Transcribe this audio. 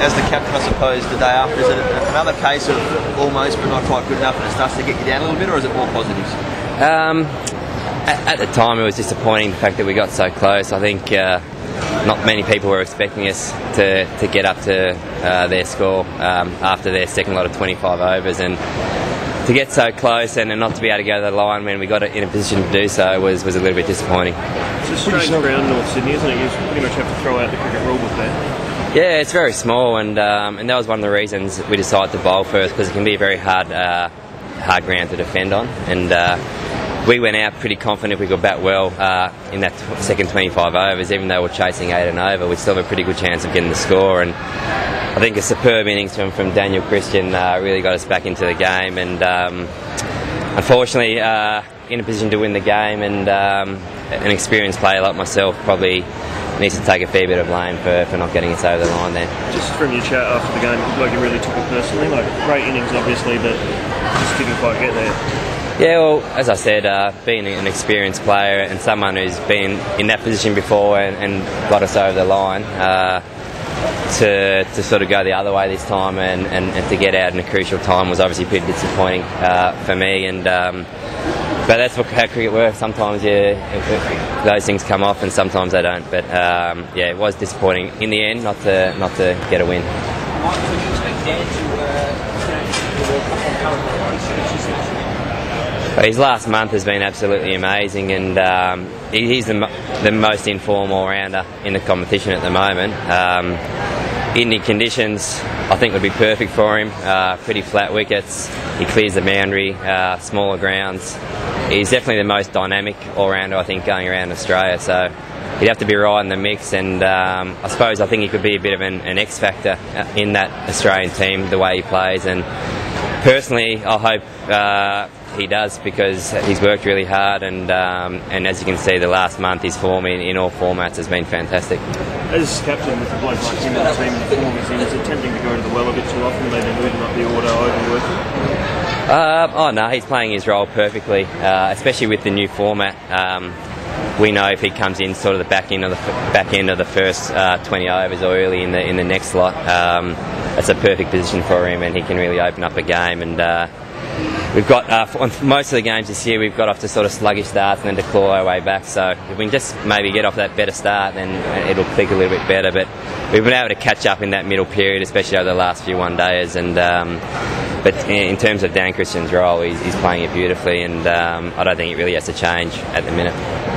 as the captain, I suppose, the day after, is it another case of almost but not quite good enough and it starts to get you down a little bit, or is it more positives? Um, at, at, the time, it was disappointing the fact that we got so close. I think uh, not many people were expecting us to, to get up to uh, their score um, after their second lot of 25 overs and to get so close and, and not to be able to go to the line when we got it in a position to do so was, was a little bit disappointing. It's a strange ground, North Sydney, isn't it? You pretty much have to throw out the cricket rule rulebook there. Yeah, it's very small, and um, and that was one of the reasons we decided to bowl first because it can be a very hard uh, hard ground to defend on, and uh, we went out pretty confident we could bat well uh, in that second 25 overs, even though we're chasing eight and over, we still have a pretty good chance of getting the score. And I think a superb innings from, from Daniel Christian uh, really got us back into the game, and um, unfortunately, uh, in a position to win the game, and um, an experienced player like myself probably needs to take a fair bit of blame for, for not getting us over the line there. Just from your chat after the game, like you really took it personally. Like great innings, obviously, but just didn't quite get there. Yeah, well, as I said, uh, being an experienced player and someone who's been in that position before and, and got us over the line, uh, to, to sort of go the other way this time and, and, and, to get out in a crucial time was obviously pretty disappointing uh, for me. And um, but that's how cricket works. Sometimes, yeah, those things come off, and sometimes they don't. But um, yeah, it was disappointing in the end not to not to get a win. his last month has been absolutely amazing, and um, he's the, the most informed all rounder in the competition at the moment. Um, Indian conditions, I think, would be perfect for him. Uh, pretty flat wickets, he clears the boundary, uh, smaller grounds. He's definitely the most dynamic all rounder, I think, going around Australia. So he'd have to be right in the mix, and um, I suppose I think he could be a bit of an, an X factor uh, in that Australian team, the way he plays. And personally, I hope uh, he does because he's worked really hard, and um, and as you can see, the last month his form in, in all formats has been fantastic. As captain with the bloke like him in the team, the form is in, is it tempting to go to the well a bit too often, maybe moving up the order, overworking? Uh, oh no, he's playing his role perfectly, uh, especially with the new format. Um, we know if he comes in sort of the back end of the back end of the first uh, 20 overs or early in the in the next lot, um, that's a perfect position for him, and he can really open up a game and uh, we've got uh, on most of the games this year we've got off to sort of sluggish starts and then to claw our way back. So if we can just maybe get off that better start, then it'll click a little bit better. But we've been able to catch up in that middle period, especially over the last few one days. And um, but in terms of Dan Christian's role, he's, he's playing it beautifully, and um, I don't think it really has to change at the minute.